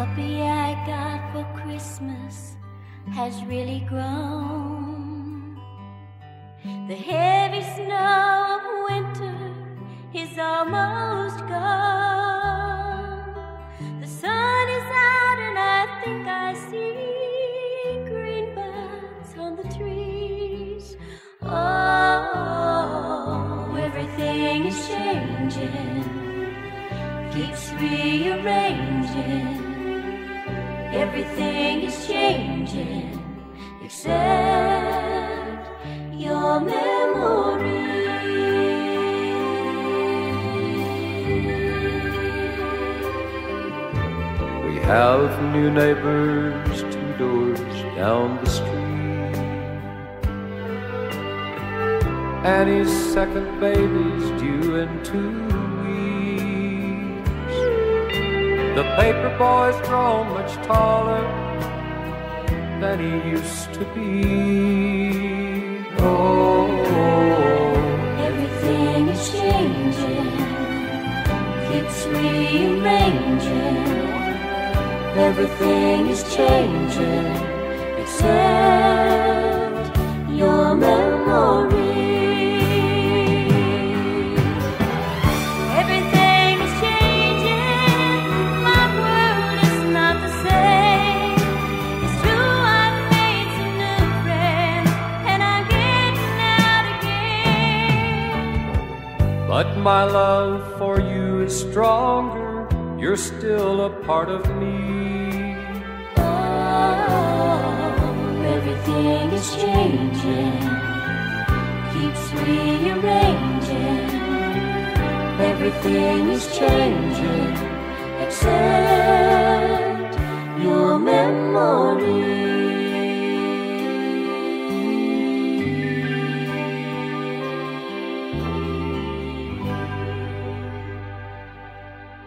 puppy I got for Christmas has really grown. The heavy snow of winter is almost gone. The sun is out and I think I see green buds on the trees. Oh, everything is changing, keeps rearranging. Everything is changing except your memory. We have new neighbors two doors down the street. Annie's second baby's due in two. The paper boy's grown much taller than he used to be. Oh, everything is changing, keeps rearranging. Everything is changing except But my love for you is stronger. You're still a part of me. Oh, everything is changing, keeps rearranging. Everything is changing except